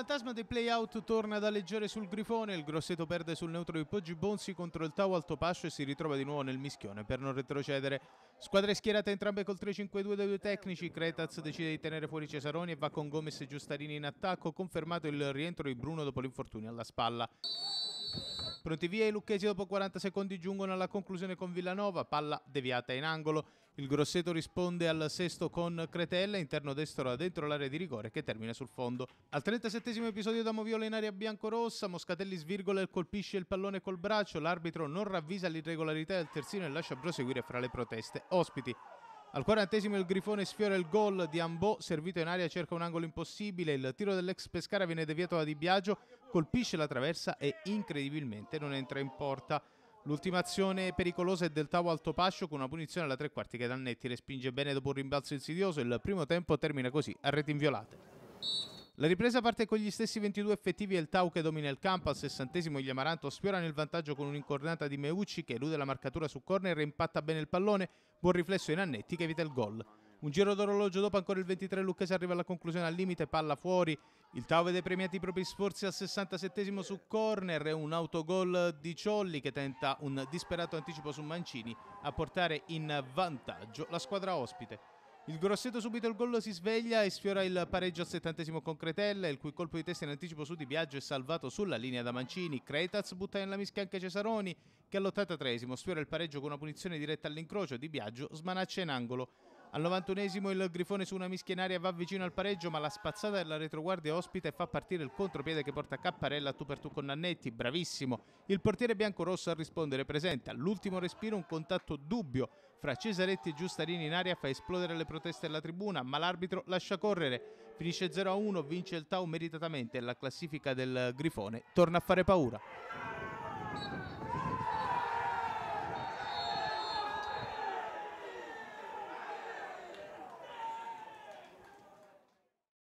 fantasma dei play-out torna ad alleggiare sul Grifone, il Grosseto perde sul neutro di Poggi Bonsi contro il Tau Altopascio e si ritrova di nuovo nel mischione per non retrocedere. Squadre schierate entrambe col 3-5-2 dai due tecnici, Cretaz decide di tenere fuori Cesaroni e va con Gomez e Giustarini in attacco, confermato il rientro di Bruno dopo l'infortunio alla spalla. Pronti via i lucchesi dopo 40 secondi giungono alla conclusione con Villanova, palla deviata in angolo. Il Grosseto risponde al sesto con Cretella, interno destro dentro l'area di rigore che termina sul fondo. Al 37 episodio da Moviola in area bianco-rossa, Moscatelli svirgola e colpisce il pallone col braccio, l'arbitro non ravvisa l'irregolarità del terzino e lascia proseguire fra le proteste. Ospiti. Al quarantesimo il Grifone sfiora il gol di Ambò, servito in aria cerca un angolo impossibile, il tiro dell'ex Pescara viene deviato da Di Biagio, colpisce la traversa e incredibilmente non entra in porta. L'ultima azione pericolosa è del Tavo Altopascio con una punizione alla tre quarti che Dannetti respinge bene dopo un rimbalzo insidioso il primo tempo termina così a reti inviolate. La ripresa parte con gli stessi 22 effettivi e il Tau che domina il campo. Al sessantesimo gli Amaranto sfiorano il vantaggio con un'incornata di Meucci che elude la marcatura su corner e impatta bene il pallone. Buon riflesso in Annetti che evita il gol. Un giro d'orologio dopo ancora il 23 Lucchese arriva alla conclusione al limite, palla fuori. Il Tau vede premiati i propri sforzi al 67 su corner e un autogol di Ciolli che tenta un disperato anticipo su Mancini a portare in vantaggio la squadra ospite. Il Grosseto subito il gol si sveglia e sfiora il pareggio al settantesimo con Cretella, il cui colpo di testa in anticipo su Di Biagio è salvato sulla linea da Mancini. Cretaz butta nella mischia anche Cesaroni, che all'83esimo sfiora il pareggio con una punizione diretta all'incrocio. Di Biagio smanaccia in angolo. Al 91esimo il Grifone su una mischia in aria va vicino al pareggio, ma la spazzata della retroguardia ospite fa partire il contropiede che porta Capparella a tu per tu con Nannetti, bravissimo. Il portiere biancorosso a rispondere presente. All'ultimo respiro un contatto dubbio fra Cesaretti e Giustarini in aria fa esplodere le proteste della tribuna, ma l'arbitro lascia correre. Finisce 0-1, vince il Tau meritatamente e la classifica del Grifone torna a fare paura.